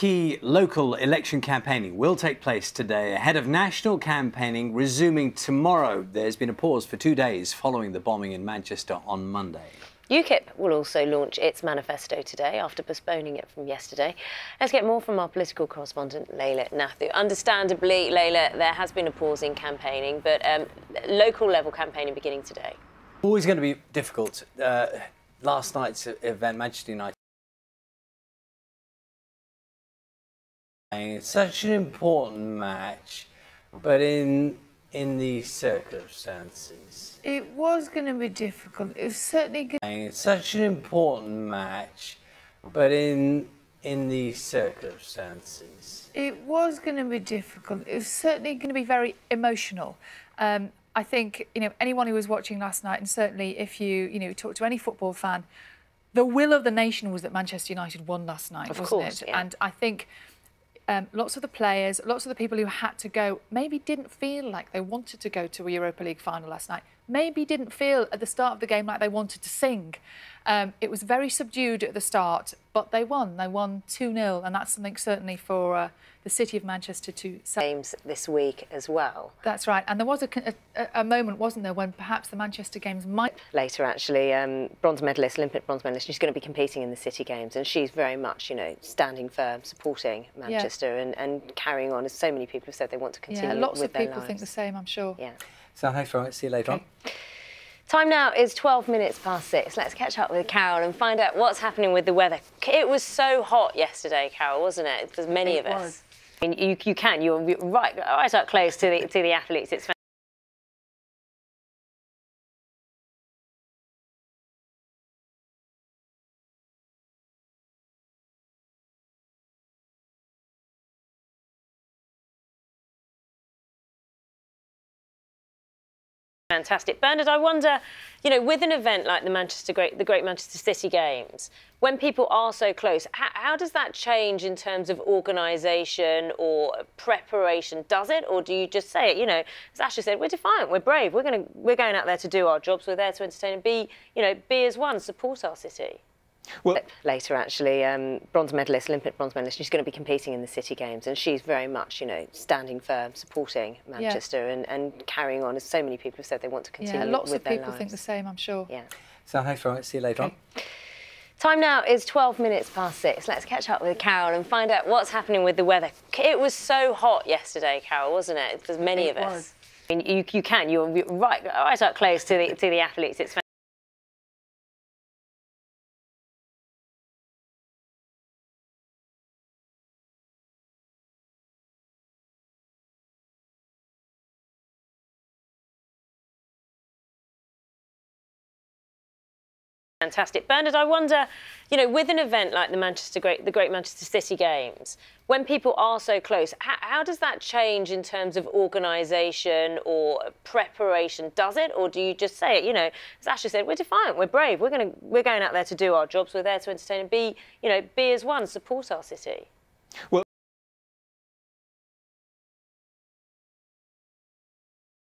key local election campaigning will take place today ahead of national campaigning resuming tomorrow. There's been a pause for two days following the bombing in Manchester on Monday. UKIP will also launch its manifesto today after postponing it from yesterday. Let's get more from our political correspondent, Leila Nathoo. Understandably, Leila, there has been a pause in campaigning, but um, local level campaigning beginning today. Always going to be difficult. Uh, last night's event, Manchester United. It's such an important match, but in in these circumstances, it was going to be difficult. It was certainly going. It's such an important match, but in in these circumstances, it was going to be difficult. It was certainly going to be very emotional. Um, I think you know anyone who was watching last night, and certainly if you you know talk to any football fan, the will of the nation was that Manchester United won last night, of wasn't course, it? Yeah. And I think um, lots of the players, lots of the people who had to go, maybe didn't feel like they wanted to go to a Europa League final last night. Maybe didn't feel at the start of the game like they wanted to sing. Um, it was very subdued at the start, but they won. They won 2 0, and that's something certainly for uh, the city of Manchester to games this week as well. That's right, and there was a, a, a, moment, wasn't there, when perhaps the Manchester games might later actually um, bronze medalist, Olympic bronze medalist. She's going to be competing in the city games, and she's very much, you know, standing firm, supporting Manchester, yeah. and, and carrying on. As so many people have said, they want to continue. Yeah, lots of people think the same, I'm sure. Yeah. So thanks very much. See you later okay. on. Time now is 12 minutes past six. Let's catch up with Carol and find out what's happening with the weather. It was so hot yesterday, Carol, wasn't it? There's many it of was. us. I mean, you, you can. You're right, right up close to the to the athletes. It's Fantastic. Bernard, I wonder, you know, with an event like the Manchester Great, the Great Manchester City Games, when people are so close, how, how does that change in terms of organisation or preparation? Does it, or do you just say it? You know, as Ashley said, we're defiant, we're brave, we're going to, we're going out there to do our jobs, we're there to entertain and be, you know, be as one, support our city. Well, later, actually, um, bronze medalist, Olympic bronze medalist. She's going to be competing in the City Games, and she's very much, you know, standing firm, supporting Manchester, yeah. and, and carrying on. As so many people have said, they want to continue. Yeah, lots of people lives. think the same. I'm sure. Yeah. So thanks very much. See you later okay. on. Time now is 12 minutes past six. Let's catch up with Carol and find out what's happening with the weather. It was so hot yesterday, Carol, wasn't it? There's many it of was. us. I mean, you, you can. You're right, right up close to the to the athletes. It's Fantastic. Bernard, I wonder, you know, with an event like the Manchester Great, the Great Manchester City Games, when people are so close, how, how does that change in terms of organisation or preparation? Does it, or do you just say it? You know, as Ashley said, we're defiant, we're brave, we're going to, we're going out there to do our jobs, we're there to entertain and be, you know, be as one, support our city. Well.